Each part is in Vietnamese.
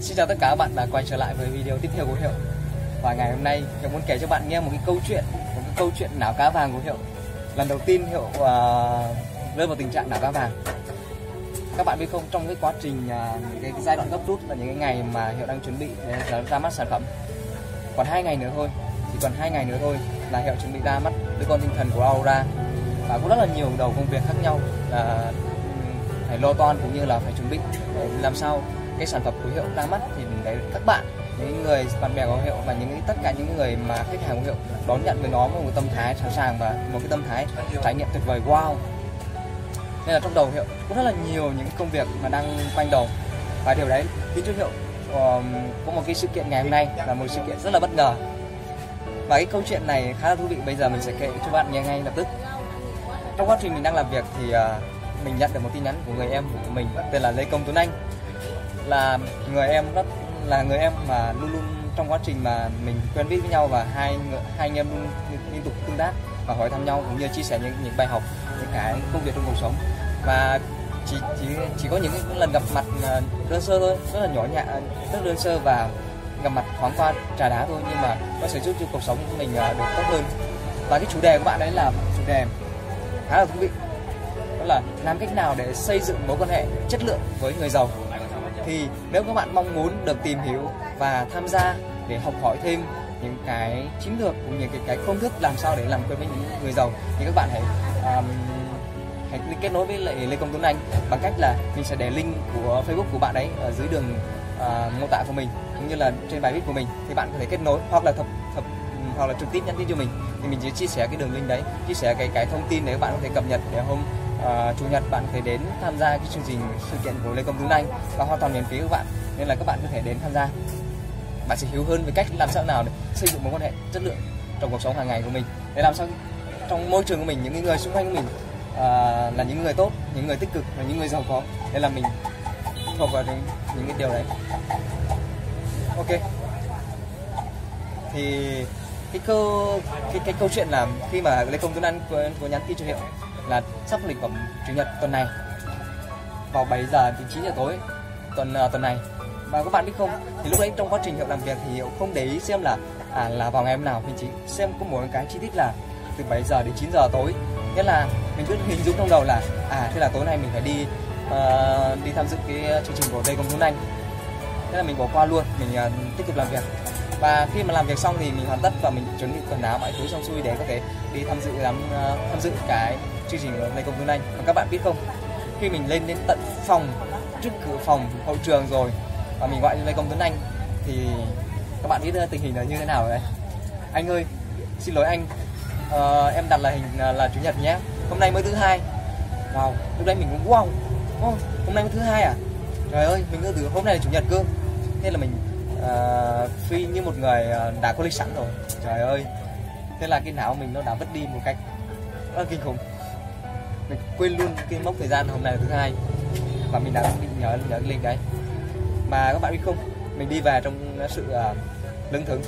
Xin chào tất cả các bạn đã quay trở lại với video tiếp theo của Hiệu. Và ngày hôm nay Hiệu muốn kể cho bạn nghe một cái câu chuyện Một cái câu chuyện náo cá vàng của Hiệu. Lần đầu tiên Hiệu uh, rơi vào tình trạng náo cá vàng. Các bạn biết không, trong cái quá trình uh, cái, cái giai đoạn gấp rút là những cái ngày mà Hiệu đang chuẩn bị à, để ra mắt sản phẩm. Còn hai ngày nữa thôi Chỉ còn hai ngày nữa thôi là Hiệu chuẩn bị ra mắt đứa con tinh thần của Aura. Và cũng rất là nhiều đầu công việc khác nhau là phải lo toan cũng như là phải chuẩn bị để làm sao cái sản phẩm của hiệu ra mắt thì để các bạn những người bạn bè của hiệu và những tất cả những người mà khách hàng của hiệu đón nhận với nó một, cái tâm thái sẵn sàng và một cái tâm thái trải nghiệm tuyệt vời. Wow! Nên là trong đầu hiệu cũng rất là nhiều những công việc mà đang quanh đầu. Và điều đấy khi trước hiệu um, có một cái sự kiện ngày hôm nay là một sự kiện rất là bất ngờ. Và cái câu chuyện này khá là thú vị. Bây giờ mình sẽ kể cho bạn nghe ngay lập tức. Trong quá trình mình đang làm việc thì uh, mình nhận được một tin nhắn của người em của mình tên là Lê Công Tuấn Anh là người em rất là người em mà luôn luôn trong quá trình mà mình quen biết với nhau và hai hai anh em luôn liên tục tương tác và hỏi thăm nhau cũng như chia sẻ những những bài học, những cái công việc trong cuộc sống. Và chỉ chỉ chỉ có những lần gặp mặt à, đơn sơ thôi, rất là nhỏ nhẹ, rất đơn sơ và gặp mặt thoáng qua trà đá thôi nhưng mà nó sẽ giúp cho cuộc sống của mình à, được tốt hơn. Và cái chủ đề của bạn ấy là chủ đề khá là thú vị. Đó là làm cách nào để xây dựng mối quan hệ chất lượng với người giàu? Thì nếu các bạn mong muốn được tìm hiểu và tham gia để học hỏi thêm những cái chiến lược cũng như cái, cái công thức làm sao để làm quen với những người giàu thì các bạn hãy um, hãy kết nối với lại Lê Công Tuấn Anh bằng cách là mình sẽ để link của Facebook của bạn ấy ở dưới đường uh, mô tả của mình cũng như là trên bài viết của mình thì bạn có thể kết nối hoặc là thập, thập hoặc là trực tiếp nhắn tin cho mình. Thì mình chỉ chia sẻ cái đường link đấy chia sẻ cái cái thông tin để các bạn có thể cập nhật để hôm uh, chủ nhật bạn có thể đến tham gia cái chương trình sự kiện của Lê Công Tuấn Anh và hoàn toàn miễn phí các bạn. Nên là các bạn có thể đến tham gia. Bạn sẽ hiểu hơn về cách làm sao nào để xây dựng mối quan hệ chất lượng trong cuộc sống hàng ngày của mình. Để làm sao trong môi trường của mình những người xung quanh của mình uh, là những người tốt những người tích cực và những người giàu có. Nên là mình thuộc vào những, những cái điều đấy. Ok. Thì cái câu cái, cái câu chuyện là khi mà lê công tuấn anh có, có nhắn tin cho hiệu là sắp lịch vào chủ nhật tuần này. Vào 7 giờ đến 9 giờ tối tuần uh, tuần này. Và các bạn biết không thì lúc đấy trong quá trình hiệu làm việc thì hiệu không để ý xem là à là vào ngày hôm nào. Mình chỉ xem có một cái chi tiết là từ 7 giờ đến 9 giờ tối. Nghĩa là mình cứ hình dung trong đầu là à thế là tối nay mình phải đi uh, đi tham dự cái chương trình của đây công chúng anh. Thế là mình bỏ qua luôn mình uh, tích cực làm việc và khi mà làm việc xong thì mình hoàn tất và mình chuẩn bị quần áo mọi thứ xong xuôi để có thể đi tham dự làm uh, ờ, tham dự cái chương trình ở công tuấn anh và các bạn biết không khi mình lên đến tận phòng trước cửa phòng hậu trường rồi và mình gọi lên Công Tuấn Anh thì các bạn biết ờ, tình hình là như thế nào đấy? Anh ơi xin lỗi anh. Uh, em đặt là hình là chủ nhật nhé. Hôm nay mới thứ hai. Wow lúc đấy mình cũng wow. Oh, hôm nay mới thứ hai à? Trời ơi mình cứ từ hôm nay là chủ nhật cơ. Thế là mình Ờ, phi như một người ờ, đã có lịch sẵn rồi. Trời ơi. Thế là cái não mình nó đã vứt đi một cách rất là kinh khủng. Mình quên luôn cái mốc thời gian hôm nay là thứ hai. Và mình đã bị nhớ nhớ cái link đấy. Mà các bạn biết không? Mình đi về trong sự uh, lưng thứng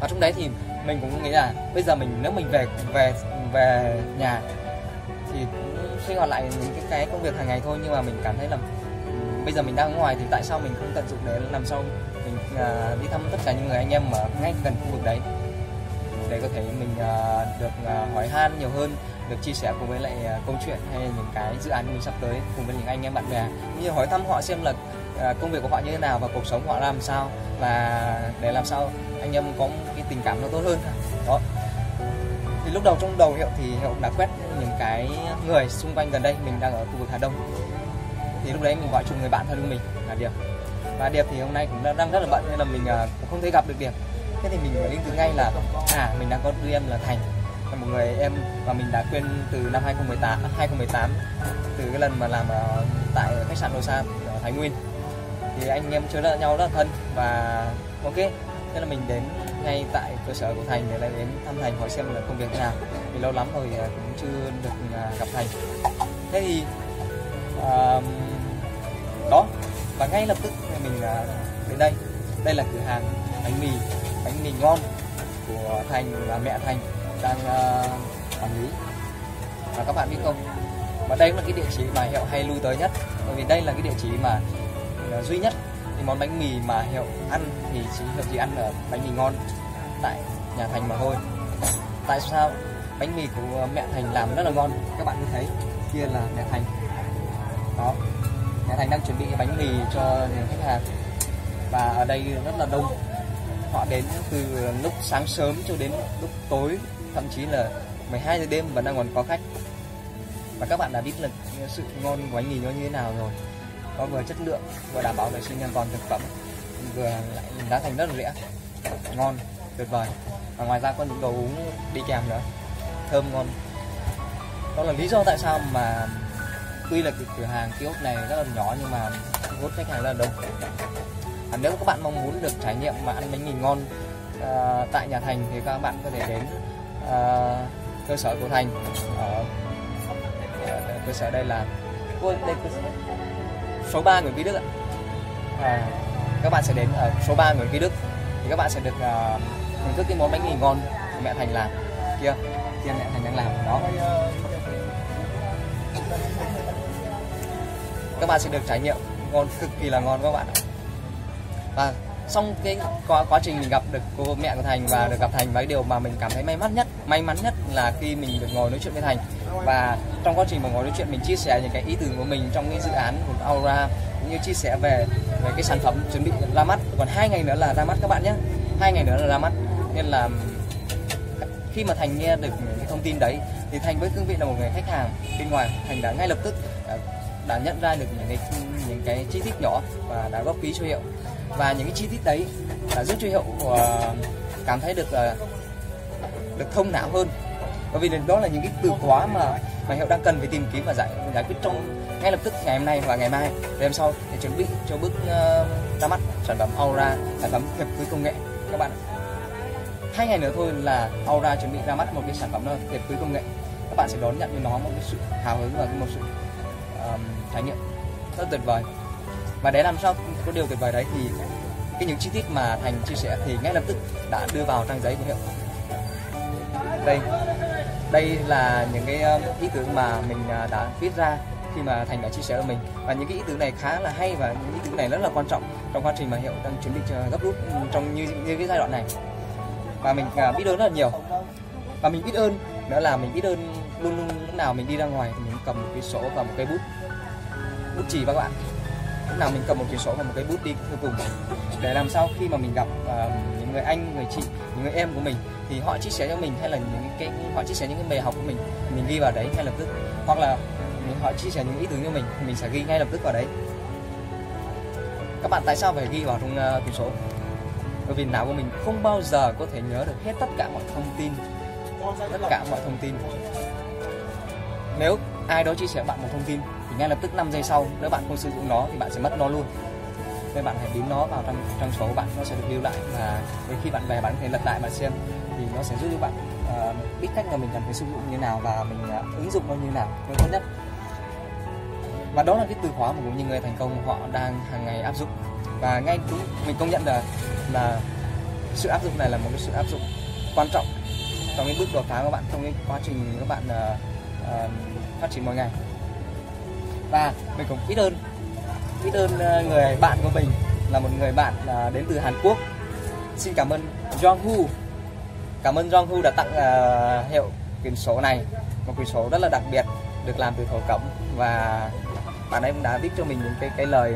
và trong đấy thì mình cũng nghĩ là bây giờ mình nếu mình về về về nhà thì cũng sinh hoạt lại những cái, cái công việc hàng ngày thôi. Nhưng mà mình cảm thấy là bây giờ mình đang ở ngoài thì tại sao mình không tận dụng để làm sao mình uh, đi thăm tất cả những người anh em ở ngay gần khu vực đấy? Để có thể mình uh, được uh, hỏi han nhiều hơn được chia sẻ cùng với lại câu chuyện hay những cái dự án mình sắp tới cùng với những anh em bạn bè. Cũng như hỏi thăm họ xem là công việc của họ như thế nào và cuộc sống họ làm sao và để làm sao anh em có cái tình cảm nó tốt hơn. Đó. Thì lúc đầu trong đầu hiệu thì hiệu đã quét những cái người xung quanh gần đây mình đang ở khu vực Hà Đông thì lúc đấy mình gọi chung người bạn thân của mình là Điệp. Và Điệp thì hôm nay cũng đang rất là bận nên là mình à, cũng không thể gặp được Điệp. Thế thì mình phải liên từ ngay là à mình đang có đứa em là Thành. Là một người em và mình đã quen từ năm 2018 2018 à, từ cái lần mà làm ở tại khách sạn Đồ Sa ở Thái Nguyên. Thì anh em chơi nhau rất là thân và ok. Thế là mình đến ngay tại cơ sở của Thành để lại đến thăm Thành hỏi xem là công việc thế nào. Vì lâu lắm rồi à, cũng chưa được gặp Thành. Thế thì uh, đó. Và ngay lập tức mình à, đến đây. Đây là cửa hàng bánh mì bánh mì ngon của Thành và mẹ Thành đang à, quản lý. Và các bạn biết không, và đây là cái địa chỉ mà hiệu hay lui tới nhất. Bởi vì đây là cái địa chỉ mà à, duy nhất thì món bánh mì mà hiệu ăn thì chỉ hiệu chỉ ăn ở bánh mì ngon tại nhà thành mà thôi. Tại sao bánh mì của mẹ thành làm rất là ngon? Các bạn có thấy, kia là mẹ thành. Đó mẹ thành đang chuẩn bị bánh mì cho những khách hàng. Và ở đây rất là đông. Họ đến từ lúc sáng sớm cho đến lúc tối, thậm chí là 12 giờ đêm vẫn đang còn có khách. Và các bạn đã biết là sự ngon của bánh mì nó như thế nào rồi. Có vừa chất lượng, vừa đảm bảo vệ sinh an toàn thực phẩm, vừa lại giá thành rất là rẻ. Ngon, tuyệt vời. Và ngoài ra có những đồ uống đi kèm nữa. Thơm ngon. Đó là lý do tại sao mà tuy là cái cửa hàng kiosk này rất là nhỏ nhưng mà hút khách hàng rất là đông. À, nếu các bạn mong muốn được trải nghiệm mà ăn bánh mì ngon uh, tại nhà thành thì các bạn có thể đến uh, cơ sở của thành. Ở uh, cơ sở đây là đây cơ sở. Số 3 người Ký Đức ạ. À, các bạn sẽ đến ở số 3 người Ký Đức thì các bạn sẽ được uh, thưởng thức cái món bánh mì ngon mẹ Thành làm. Kia kia mẹ Thành đang làm. Đó. Các bạn sẽ được trải nghiệm ngon cực kỳ là ngon các bạn và xong cái quá, quá trình mình gặp được cô mẹ của Thành và được gặp Thành và cái điều mà mình cảm thấy may mắn nhất may mắn nhất là khi mình được ngồi nói chuyện với Thành. Và trong quá trình mà ngồi nói chuyện mình chia sẻ những cái ý tưởng của mình trong cái dự án của Aura cũng như chia sẻ về về cái sản phẩm chuẩn bị ra mắt. Còn hai ngày nữa là ra mắt các bạn nhé. Hai ngày nữa là ra mắt. Nên là khi mà Thành nghe được những cái thông tin đấy thì Thành với cương vị là một người khách hàng bên ngoài. Thành đã ngay lập tức à, đã, nhận ra được những cái những cái chi tiết nhỏ và đã góp ý cho hiệu. Và những cái chi tiết đấy đã giúp cho hiệu uh, cảm thấy được uh, được thông não hơn. Bởi vì đó là những cái từ khóa mà mà hiệu đang cần phải tìm kiếm và giải giải quyết trong ngay lập tức ngày hôm nay và ngày mai. Để hôm sau để chuẩn bị cho bước uh, ra mắt sản phẩm Aura sản phẩm hiệp cưới công nghệ. Các bạn hai ngày nữa thôi là Aura chuẩn bị ra mắt một cái sản phẩm đó hiệp cưới công nghệ. Các bạn sẽ đón nhận với nó một cái sự hào hứng và một sự um, trải nghiệm rất tuyệt vời. Và để làm sao có điều tuyệt vời đấy thì cái những chi tiết mà thành chia sẻ thì ngay lập tức đã đưa vào trang giấy của hiệu. Đây. Đây là những cái ý tưởng mà mình à, đã viết ra khi mà thành đã chia sẻ với mình. Và những cái ý tưởng này khá là hay và những ý tưởng này rất là quan trọng trong quá trình mà hiệu đang chuẩn bị ờ, gấp rút trong như, như cái giai đoạn này. Và mình à, biết ơn rất là nhiều. Và mình biết ơn đó là mình biết ơn luôn luôn lúc nào mình đi ra ngoài thì mình cầm một cái sổ và một cây bút bút chì các bạn. Lúc nào mình cầm một quyển sổ và một cái bút đi vô cùng. Để làm sao khi mà mình gặp uh, những người anh người chị những người em của mình thì họ chia sẻ cho mình hay là những cái họ chia sẻ những cái bài học của mình mình ghi vào đấy ngay lập tức. Hoặc là họ chia sẻ những ý tưởng cho mình mình sẽ ghi ngay lập tức vào đấy. Các bạn tại sao phải ghi vào trong uh, quyển sổ? Bởi vì não của mình không bao giờ có thể nhớ được hết tất cả mọi thông tin. Tất cả mọi thông tin. Nếu ai đó chia sẻ bạn một thông tin ngay lập tức 5 giây sau nếu bạn không sử dụng nó thì bạn sẽ mất nó luôn. Nên bạn hãy biến nó vào trong trong số của bạn nó sẽ được lưu lại. Và đến khi bạn về bạn có thể lật lại mà xem thì nó sẽ giúp cho bạn uh, biết cách mà mình cần phải sử dụng như nào và mình uh, ứng dụng nó như nào. Nó tốt nhất. Và đó là cái từ khóa mà cũng như người thành công họ đang hàng ngày áp dụng. Và ngay chúng mình công nhận là là sự áp dụng này là một cái sự áp dụng quan trọng trong cái bước đột phá của bạn trong cái quá trình các bạn uh, uh, phát triển mỗi ngày và mình cũng biết ơn biết ơn ờ, người bạn của mình là một người bạn ờ, đến từ Hàn Quốc. Xin cảm ơn Jong Hu. Cảm ơn Jong Hu đã tặng uh, hiệu quyển sổ này một quyển sổ rất là đặc biệt được làm từ thổ cẩm và bạn ấy cũng đã viết cho mình những cái cái lời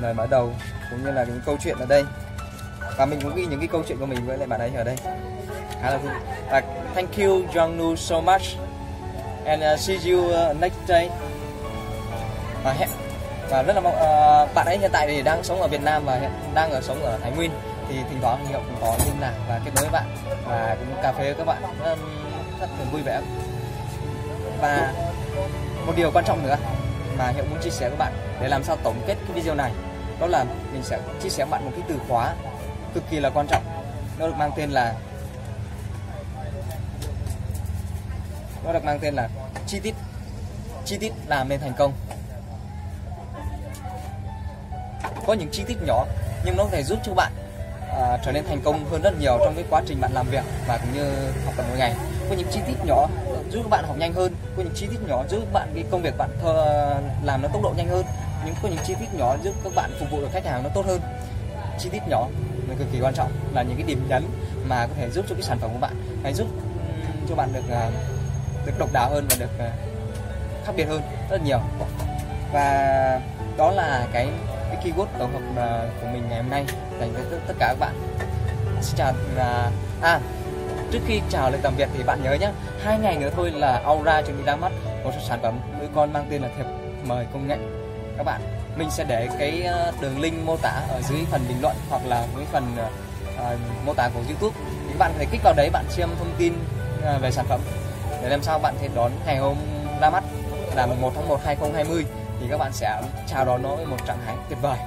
lời mở đầu cũng như là những câu chuyện ở đây. Và mình cũng ghi những cái câu chuyện của mình với lại bạn ấy ở đây. Khá là vui. Và thank you Jong Nu so much. And uh, see you uh, next day và hẹn. Và rất là mong uh, bạn ấy hiện tại thì đang sống ở Việt Nam và hiện đang ở sống ở Thái Nguyên. Thì thỉnh thoảng thì cũng có liên lạc và kết nối với bạn. Và cũng cà phê với các bạn. Rất, rất là vui vẻ. Và một điều quan trọng nữa mà hiệu muốn chia sẻ với bạn để làm sao tổng kết cái video này đó là mình sẽ chia sẻ với bạn một cái từ khóa cực kỳ là quan trọng. Nó được mang tên là nó được mang tên là chi tiết chi tiết làm nên thành công có những chi tiết nhỏ nhưng nó có thể giúp cho bạn à, trở nên thành công hơn rất nhiều trong cái quá trình bạn làm việc và cũng như học tập mỗi ngày. Có những chi tiết nhỏ giúp bạn học nhanh hơn có những chi tiết nhỏ giúp bạn cái công việc bạn thơ, làm nó tốc độ nhanh hơn những có những chi tiết nhỏ giúp các bạn phục vụ được khách hàng nó tốt hơn. Chi tiết nhỏ là cực kỳ quan trọng là những cái điểm nhấn mà có thể giúp cho cái sản phẩm của bạn hay giúp cho bạn được à, được độc đáo hơn và được à, khác biệt hơn rất là nhiều. Và đó là cái keyword tổng hợp à, của mình ngày hôm nay dành cho tất cả các bạn. Xin chào là à trước khi chào lời tạm biệt thì bạn nhớ nhé hai ngày nữa thôi là Aura chuẩn bị ra mắt một sản phẩm nuôi con mang tên là thiệp mời công nghệ. Các bạn mình sẽ để cái à, đường link mô tả ở dưới phần bình luận hoặc là dưới phần uh, mô tả của YouTube. Thì bạn có thể kích vào đấy bạn xem thông tin uh, về sản phẩm để làm sao bạn thể đón ngày hôm ra mắt là 1 tháng 1 2020 thì các bạn sẽ chào đón nó với một trạng thái tuyệt vời.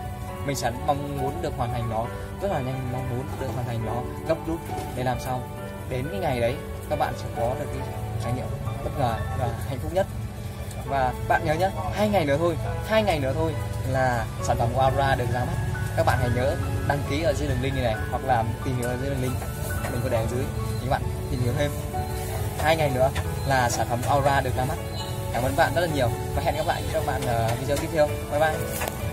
Mình sẽ mong muốn được hoàn thành nó, rất là nhanh mong muốn được hoàn thành nó gấp rút để làm sao đến cái ngày đấy các bạn sẽ có được cái trải nghiệm bất ngờ và hạnh phúc nhất. Và bạn nhớ nhé, hai ngày nữa thôi, hai ngày nữa thôi là sản phẩm của Aura được ra mắt. Các bạn hãy nhớ đăng ký ở dưới đường link này hoặc là tìm hiểu ở dưới đường link. Mình có để ở dưới các bạn tìm hiểu thêm. Hai ngày nữa là sản phẩm Aura được ra mắt cảm ơn bạn rất là nhiều. Và hẹn gặp lại trong bạn ờ, video tiếp theo. Bye bye.